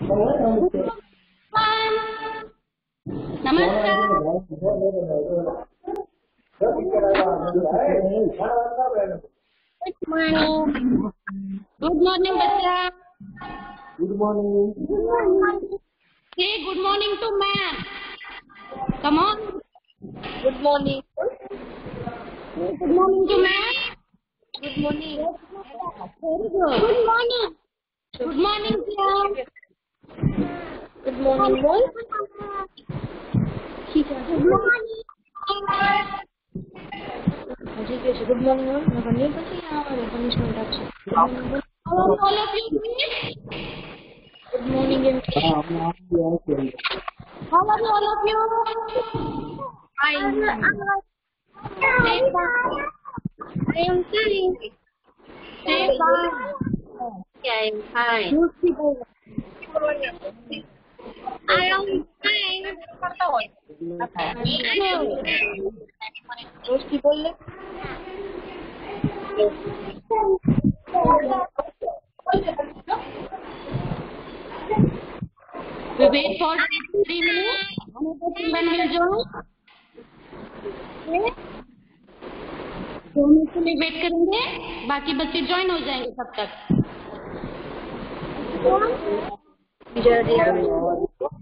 Good morning. Good morning, Bacha. Good morning. Good morning. Say good morning to ma'am. Come on. Good morning. Good morning to ma'am. Good morning. Good morning. Good morning, dear. Good morning, boy. Good morning. હજી કે છે good morning ma'am મેં બની પછી punishment આપશે good morning How are you all of you? I am I am fine. I am fine. Yeah, I am fine. Those people we wait for three minutes children will join दो मिनट के लिए wait करेंगे बाकी बच्चे join हो जाएँगे तब तक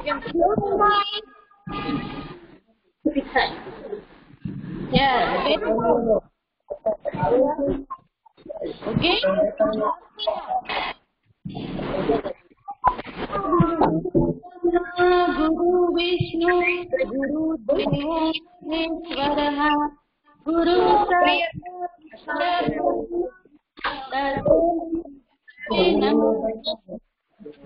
everyone. Close your eyes. Yes. very good. Okay? गुरु विष्णु गुरु देवो महेश्वरः गुरु गुरु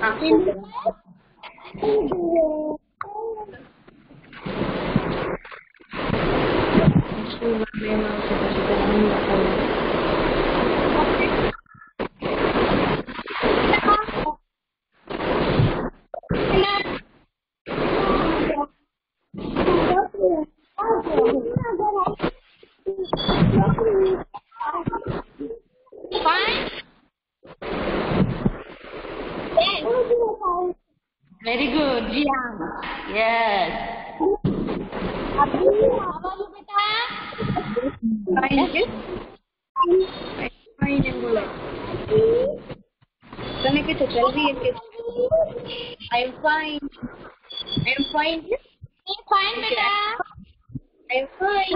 啊，印度，印度。Yes. How are you, beta? તમે કે છો જલ્દી એમ કે આઈ am fine I am fine Fine, beta. I am fine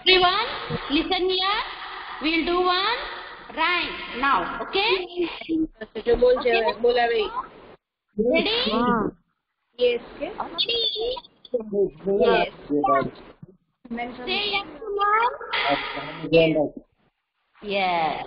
Everyone, listen here. We'll do one rhyme now, okay? okay. Ready? Yes. Ready? Yes. Say yes to mom. Yes.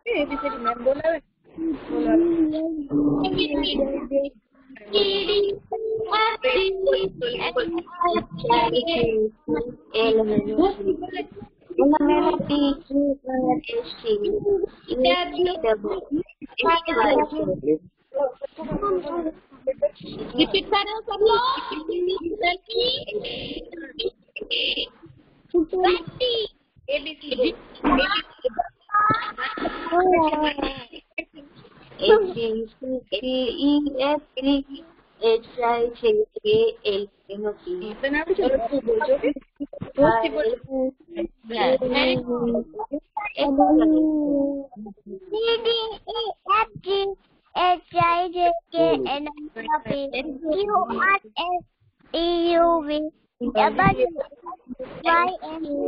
Y and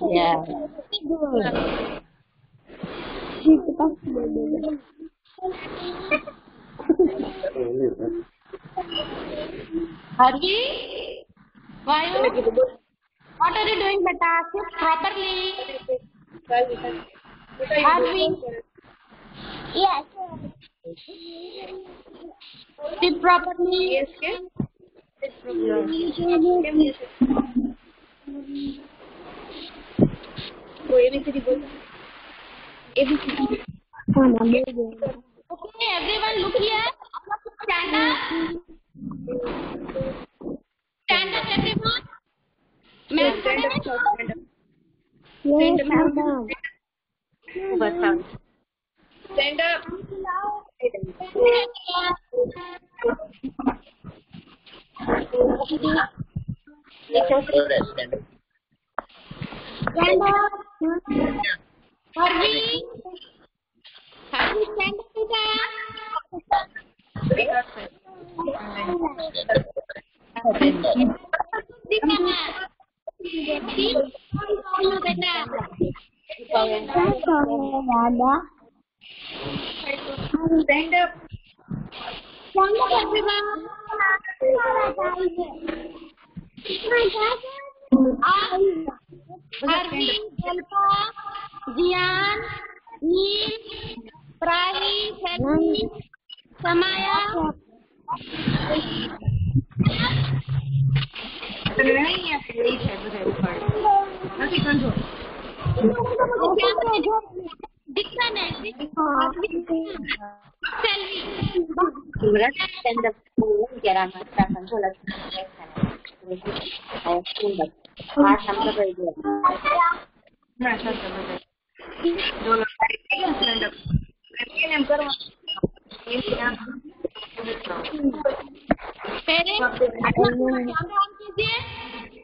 Yeah. Harvey, why you? What are you doing, beta? Sit properly. Are we? Yes. Sit properly. Yes, kid. Sit properly. Go ABCD बोल. ABCD. हाँ ना बोल. Okay, everyone, look here. Stand up. Stand up, everyone. Stand up. Stand up. Stand up. Stand up. Harvey. Harvey, stand up. Stand up. Stand up. Sakshi. Hello, Beta. Stand up. Stand up, everyone. My dad. Arvind, Alpa, Jian, Neil, Pravi, Sandy, Samaya. 人也是一天不在一块儿，那谁敢说？我现在就，dikta ne, selvi. Mula dan the pool jalan kita control lagi. Saya school dah. Ah, sama kerja dia. Nah, sama kerja. Dua lagi yang selenda. Kerja yang kerja. Ini yang. Pere. कीजिए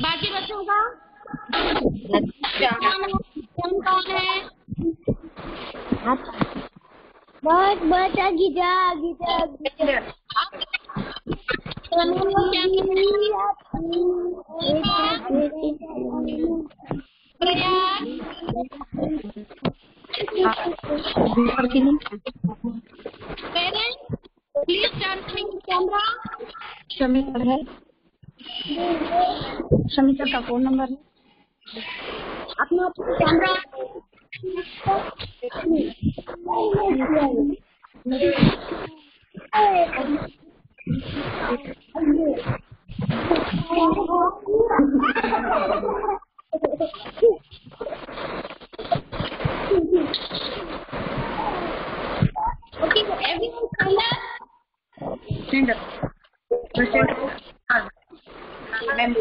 बाकी बच्चों का कौन है बस बस Gita Gita Gita parents please turn camera है शमिता का फ़ोन नंबर है अपने camera. Okay, everyone stand up. Stand up. First stand up. Ah.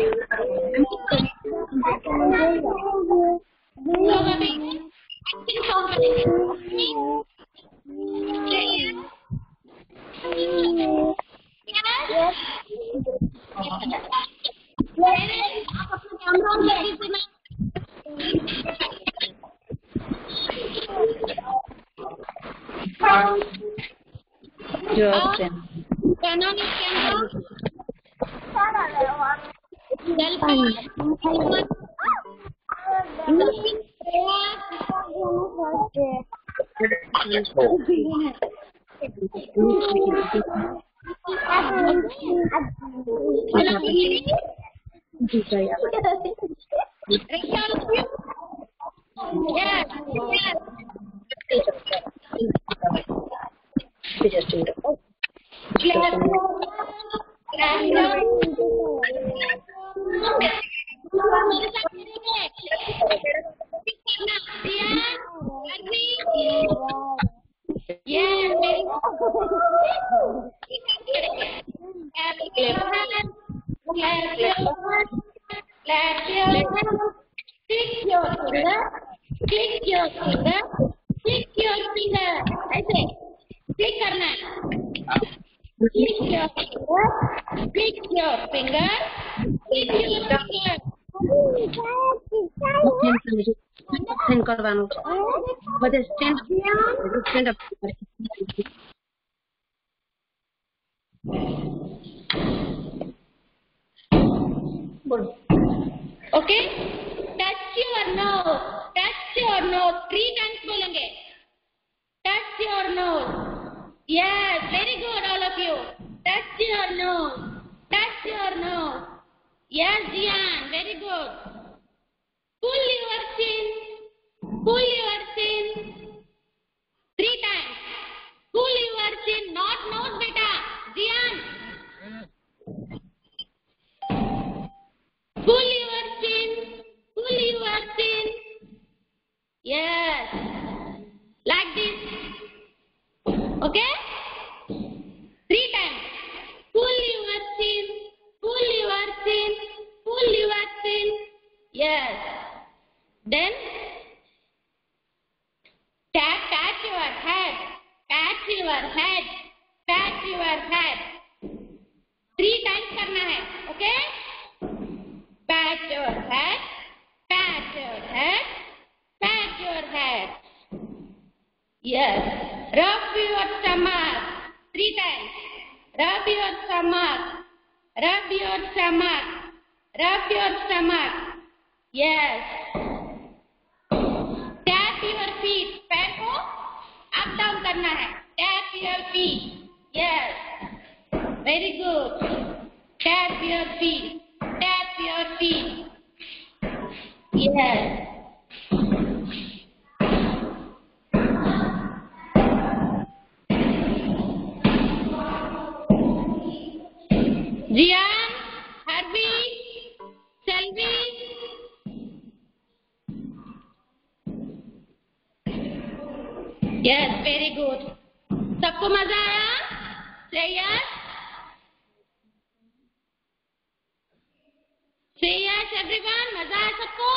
Let your hands. left, your hands. Click your finger, click your finger, click your finger. ऐसे click करना है. Click your finger, click your finger, click your finger. Think of Good. Okay. Touch your nose. Touch your nose. Three times bolenge. Touch your nose. Yes. Very good, all of you. Touch your nose. Touch your nose. Yes, Jian. Very good. Pull your chin. Pull your chin. Three times. Pull your chin. Not nose, Pull your chin. Pull your chin. Yes. Like this. Okay? Yes, very good. सबको मज़ा आया? Say yes, everyone. मज़ा आया सबको?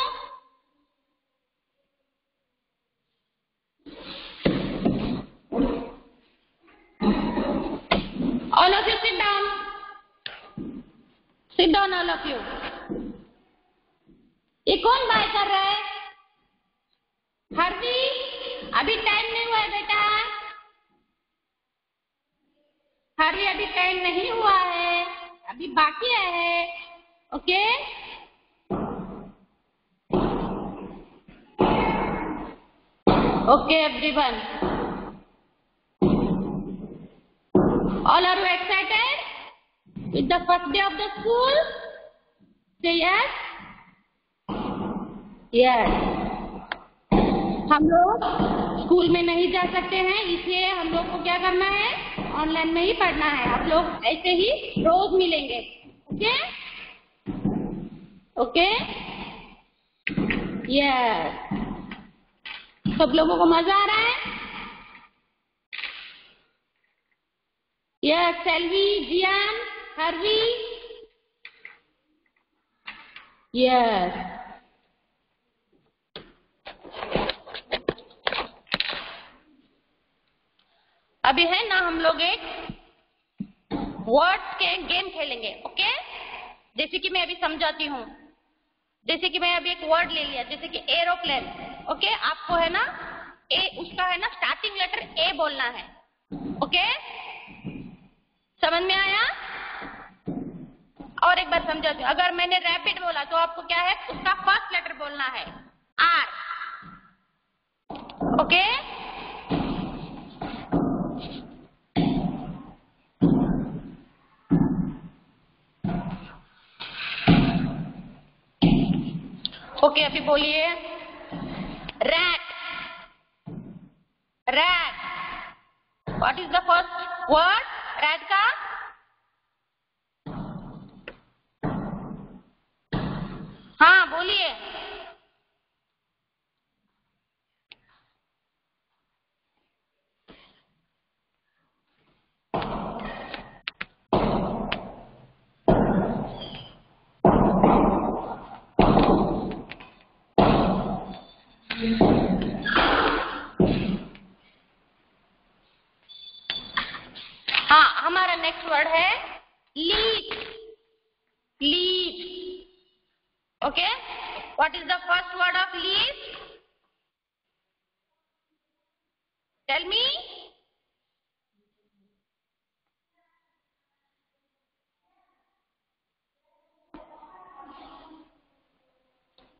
All of you sit down. Sit down, all of you. ये कौन by time नहीं हुआ है। अभी बाकी है। Okay? Okay, everyone. All are you excited? With the first day of the school? Say yes? Yes. हम लोग स्कूल में नहीं जा सकते हैं, इसलिए हम लोग को क्या करना है? ऑनलाइन में ही पढ़ना है। आप लोग ऐसे ही रोज मिलेंगे। ओके? ओके? यस सब लोगों को मज़ा आ रहा है? यस सेल्वी जियान हरवी यस अभी है ना हम लोग एक वर्ड्स के गेम खेलेंगे ओके जैसे कि मैं अभी समझाती हूँ। जैसे कि मैं अभी एक वर्ड ले लिया, जैसे कि एरोप्लेन ओके आपको है ना, ए, उसका है ना स्टार्टिंग लेटर ए बोलना है ओके समझ में आया? और एक बार समझाती हूँ, अगर मैंने रैपिड बोला तो आपको क्या है? उसका फ़र्स्ट लेटर बोलना है आर ओके ओके अभी बोलिए। Rat rat what is the first word rat का? हाँ बोलिए।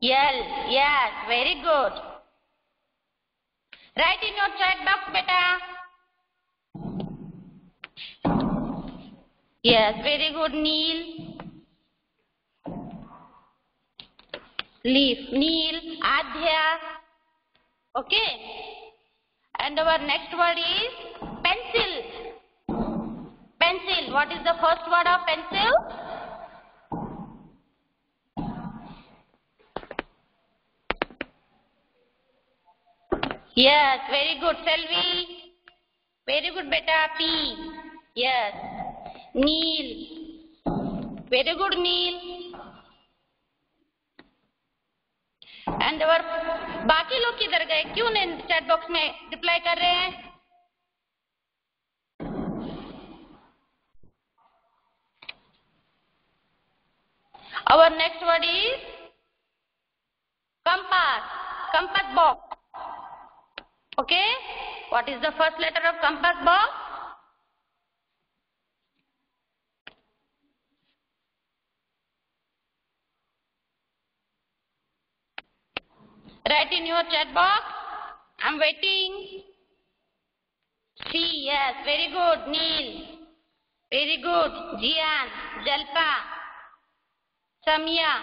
L. Yes, very good. Write in your chat box, beta. Yes, very good, Neil. Leaf, Neil, Adhya. Okay. And our next word is pencil. Pencil. What is the first word of pencil? Yes, very good, Selvi. Very good, beta. P. Yes. Neil. Very good, Neil. And और बाकी लोग किधर गए क्यों नहीं chat box में reply कर रहे हैं our next word is compass compass box okay what is the first letter of compass box Write in your chat box. I'm waiting. C, yes, very good. Neil. Very good. Jian, Jalpa, Samya,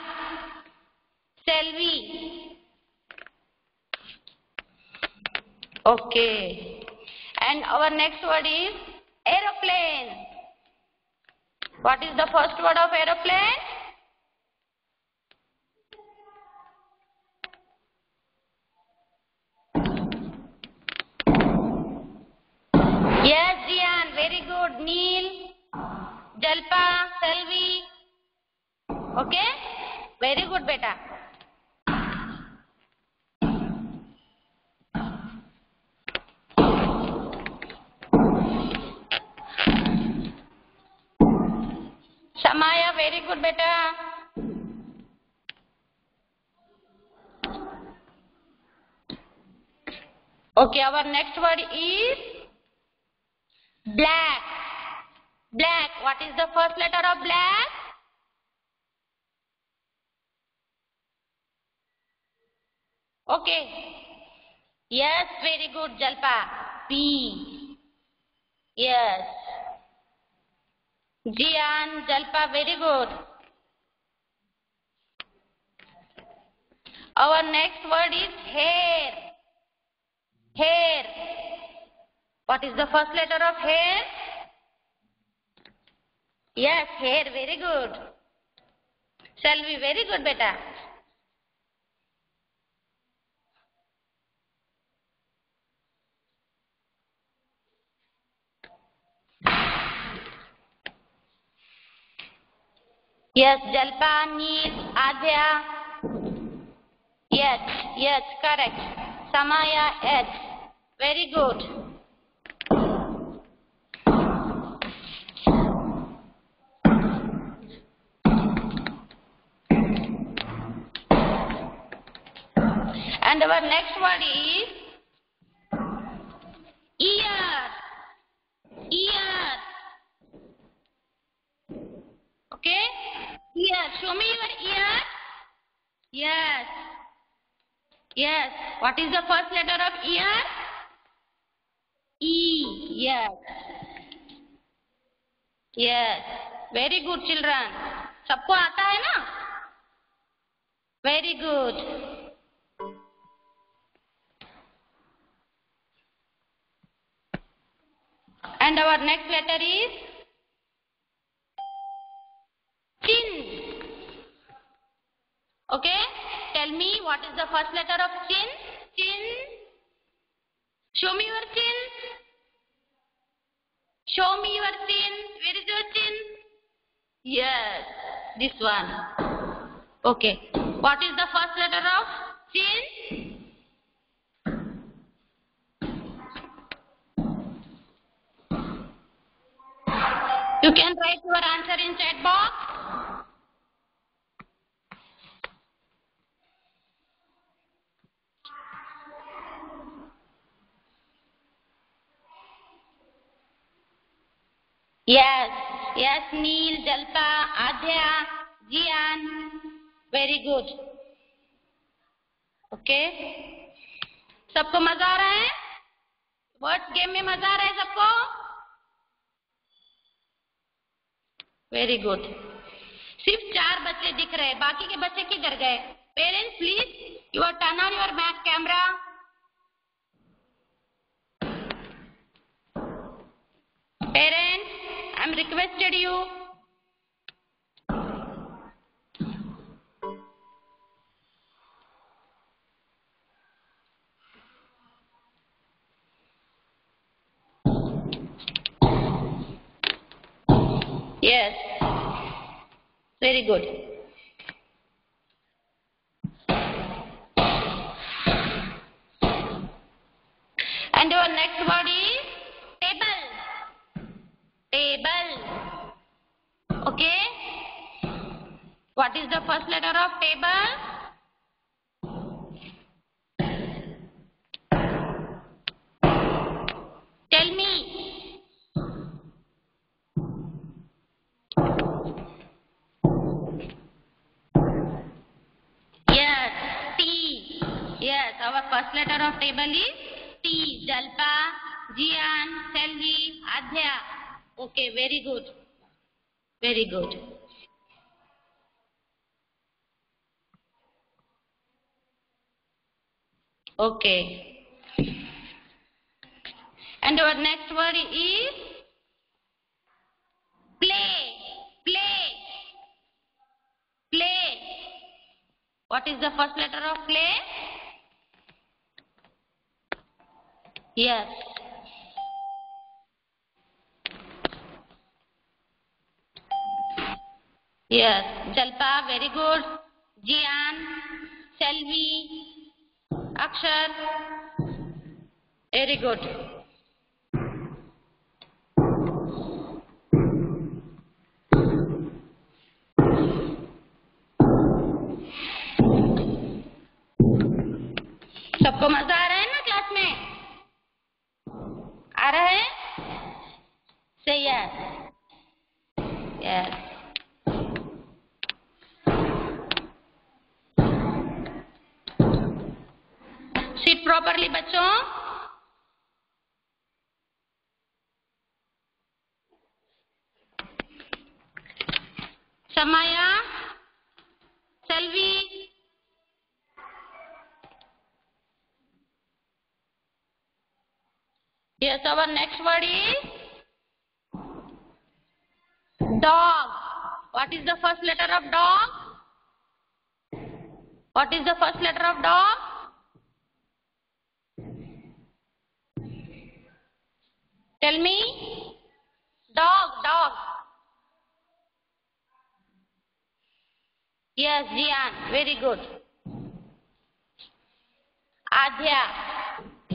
Selvi. Okay. And our next word is aeroplane. What is the first word of aeroplane? Yes, Jian, very good. Neil, Jalpa, Selvi. Okay? Very good, beta. Samaya, very good, beta. Okay, our next word is black. Black. What is the first letter of black? Okay. Yes, very good, Jalpa. P. Yes. Jian, Jalpa, very good. Our next word is hair. Hair. What is the first letter of hair? Yes, hair, very good. Shall we? Very good, beta. Yes, Jalpa, Neil, Adya. Yes, yes, correct. Samaya, yes. Very good. And our next word is ear. Ear. Okay? Ear. Show me your ear. Yes. Yes. What is the first letter of ear? E. Yes. Yes. Very good children. सबको आता है ना very good And our next letter is chin. Okay? Tell me what is the first letter of chin? Chin. Show me your chin. Show me your chin. Where is your chin? Yes, this one. Okay. What is the first letter of chin? You can write your answer in chat box. Yes, yes, Neil, Jalpa, Adya, Jian. Very good. Okay. सबको मज़ा आ रहा है words game में मज़ा आ रहा है सबको वेरी गुड सिर्फ़ चार बच्चे दिख रहे हैं बाकी के बच्चे किधर गए parents please you are turn on your back camera requested you. Yes. Very good. Table. Okay. What is the first letter of table? Tell me. Yes, T. Yes, our first letter of table is T. Jalpa, Jian, Selvi, Adhya. Okay, very good. Very good. Okay. And our next word is play. Play. Play. What is the first letter of play? Yes. Yes. Jalpa, very good. Jian, Selvi, Akshar. Very good. सबको मज़ा आ रहा है ना class में आ रहा है से yes yes properly, bachon? Samaya. Selvi? Yes, our next word is dog. What is the first letter of dog? What is the first letter of dog? Tell me. Dog, dog. Yes, Jian, very good. Adhya,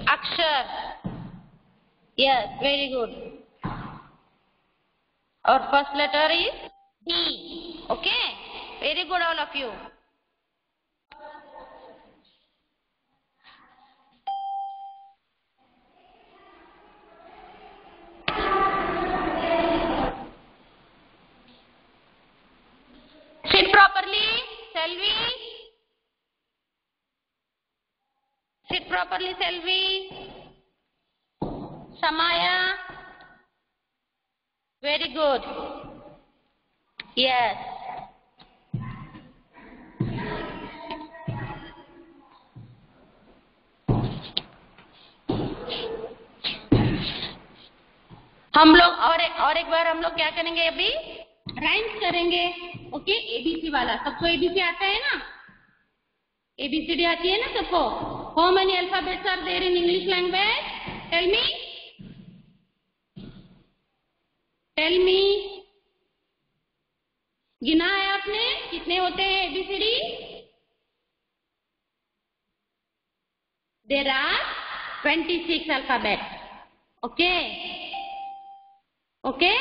Akshar. Yes, very good. Our first letter is D. Okay? Very good, all of you. Properly, Selvi. Samaya. Very good. Yes. हम लोग और एक और एक बार हम लोग क्या करेंगे अभी राइम्स करेंगे ओके एबीसी वाला सबको एबीसी आता है ना एबीसीडी आती है ना सबको How many alphabets are there in English language? Tell me. Tell me. गिना है आपने कितने होते हैं A B C D there are twenty six alphabet okay okay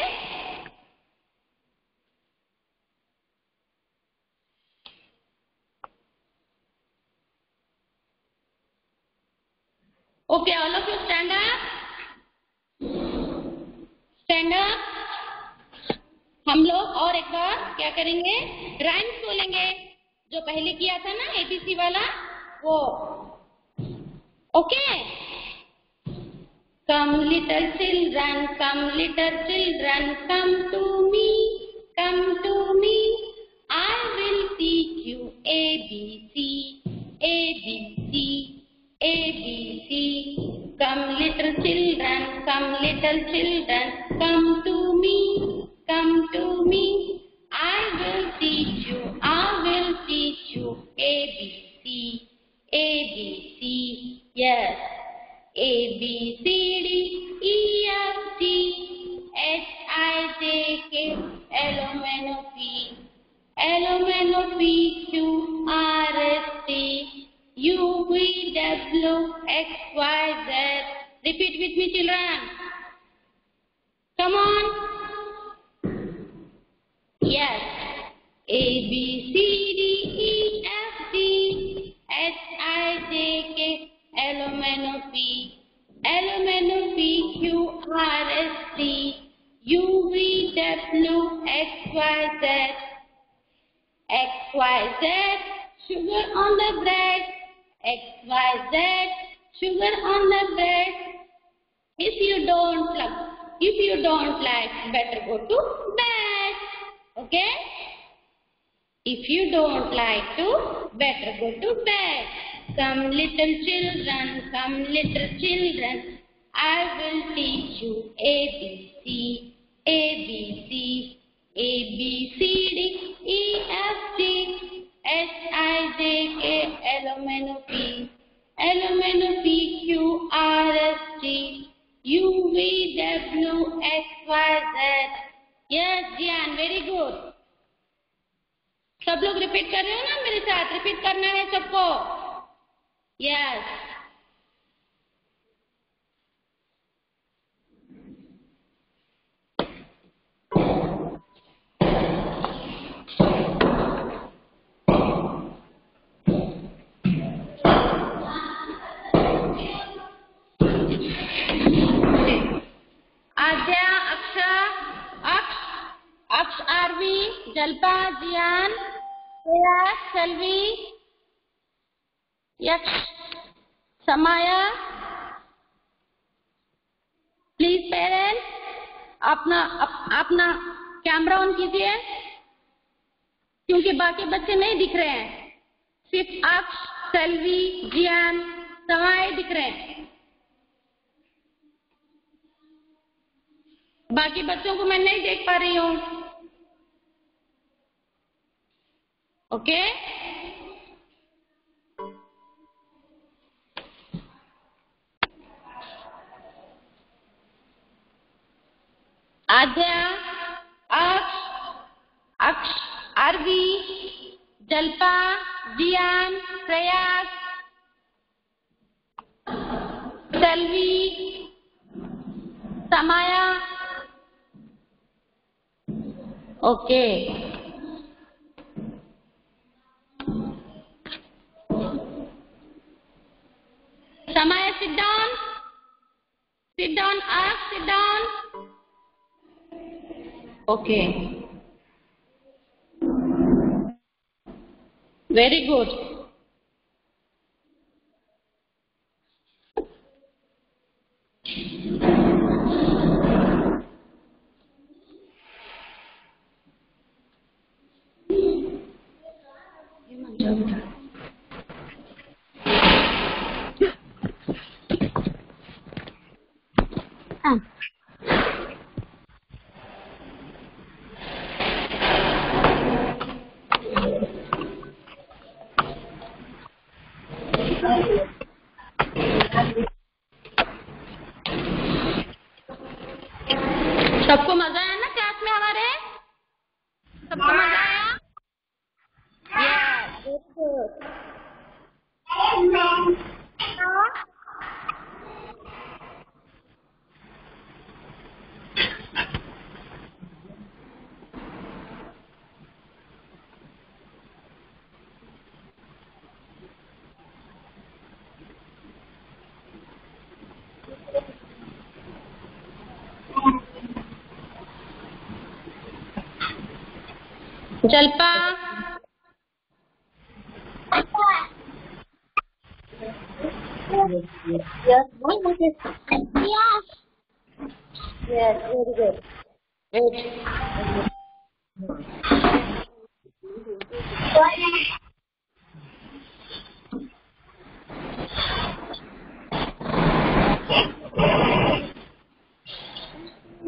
Okay, all of you stand up. Stand up. हम लोग और एक बार क्या करेंगे? राइम्स बोलेंगे। जो पहले किया था ना एबीसी वाला वो। Okay come little children come little children come to me come to me I will teach you A B C A B C A, B, C. Come little children, come little children, come to me, come to me. I will teach you, I will teach you A, B, C, A, B, C. Yes. A, B, C, D, E, F, G, H, I, J, K, L, M, N, O, P. L, M, N, O, P, Q, R, S, W X Y Z. Repeat with me, children. Come on. Yes. A B C sugar on the bread. If you don't like, if you don't like, better go to bed. Okay? If you don't like to, better go to bed. Come little children, come little children, I will teach you A, B, C, A, B, C, A, B, C, D, E, F, G, H I J K L M N O P L M N P Q R S T U V W X Y Z Yes, Jian, very good. सब लोग repeat कर रहे हो ना मेरे साथ? Repeat करना है सबको? यस आद्या अक्षा अक्ष अक्ष जल्पा जियान सेल्वी यक्ष समाया। प्लीज़ पेरेंट्स अपना अप, अपना कैमरा ऑन कीजिए क्योंकि बाकी बच्चे नहीं दिख रहे हैं। सिर्फ़ अक्ष सेल्वी जियान समाए दिख रहे हैं। बाकी बच्चों को मैं नहीं देख पा रही हूँ। ओके आद्या Aksh Aksh Arvi Jalpa Jiyan Prayag Talvi Samaya okay okay. Okay. Very good. सबको Jalpa Yes, yes. Yes, very good.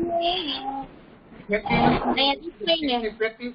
Wait. Practice. Practice.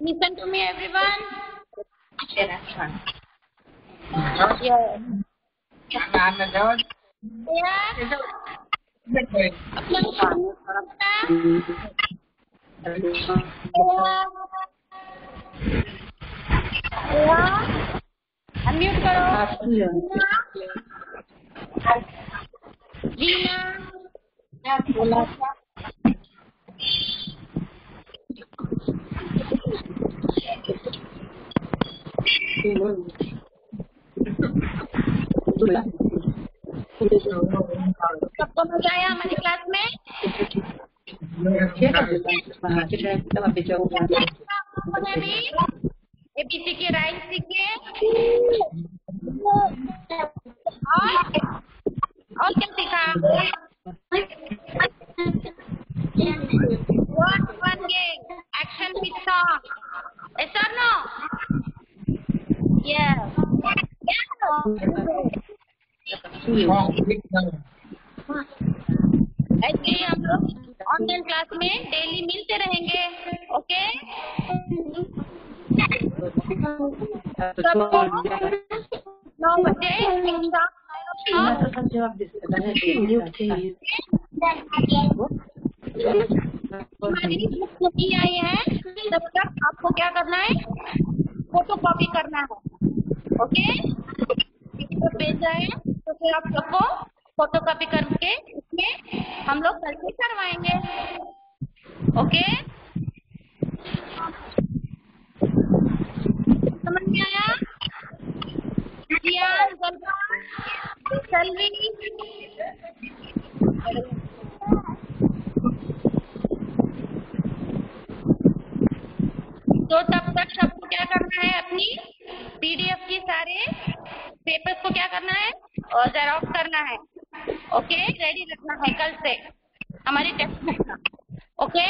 Listen to me, everyone. Yeah. Yeah. अपना unmute करो बेटा। Yeah. Unmute करो। रीना बोला था सबको मज़ा आया हमारी क्लास में एबीसी के राइट सीखे और और क्या सीखा What one game? Action song. Yes or no? Yes. ऐसे ही हम लोग ऑनलाइन क्लास में डेली मिलते रहेंगे ओके सबको नौ बजे एग्ज़ाम नहीं आई है। तब तक आपको क्या करना है? फ़ोटो कॉपी करना है। ओके तो रहे हैं तो फिर आप सबको फ़ोटो कॉपी करके इसमें हम लोग कल से करवाएँगे। ओके समझ में आया? तो तब तक सबको क्या करना है अपनी पीडीएफ की सारे पेपर्स को क्या करना है? और जेरोक्स करना है। ओके रेडी रखना है कल से। हमारी टेक्स्ट बुक का ओके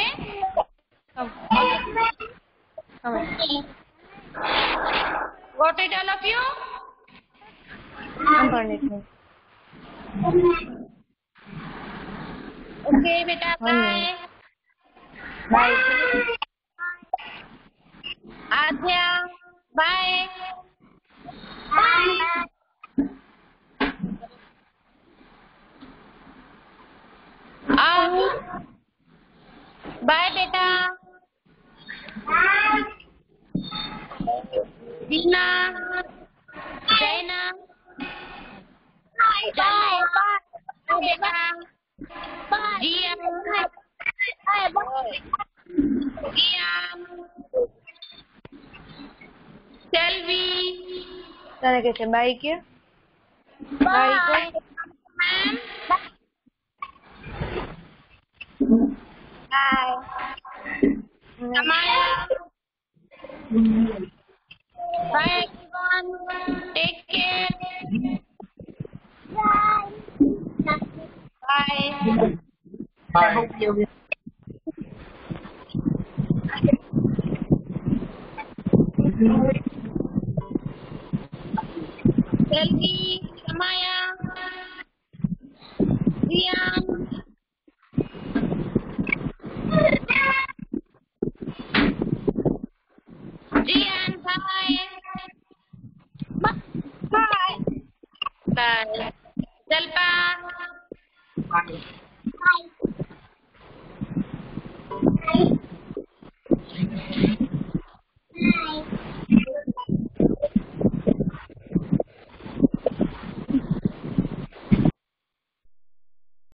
you? हम पढ़ लेते हैं Okay, बेटा bye bye à bye, bay bye ông bay beta Dina Dana Bye. Bye Bye. Bye. Bye Bye. Bye Sana que se bike. Bike. Bye. Bye. Bye everyone. Take care. Bye. Bye. Bye. I hope you will. Selvi, Samaya, Rian. Rian, hi. Hi. Bye. Selpa. Hi. Hi.